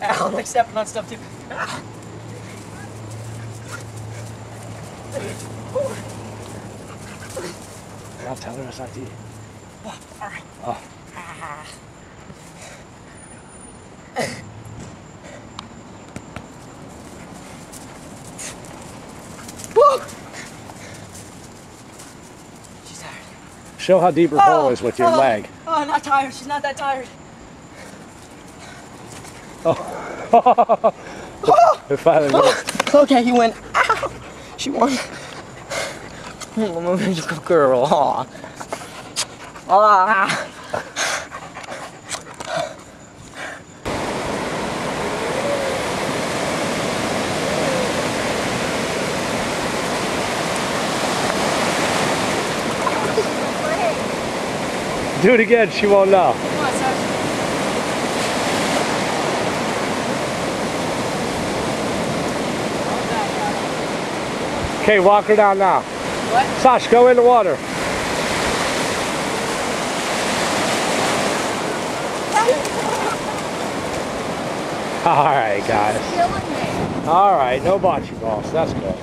Ow, I'm like stepping on stuff too. I'll tell her it's not. Oh, all right. Oh. Show how deep her hole is with your oh, leg. Oh, not tired. She's not that tired. Oh. it finally moved. Okay, he went. Ow! She won. Oh, magical girl. Ah. Do it again, she won't know. Come on, Sasha. Okay, walk her down now. What? Sash, go in the water. All right, guys. All right, no bocce balls. That's good.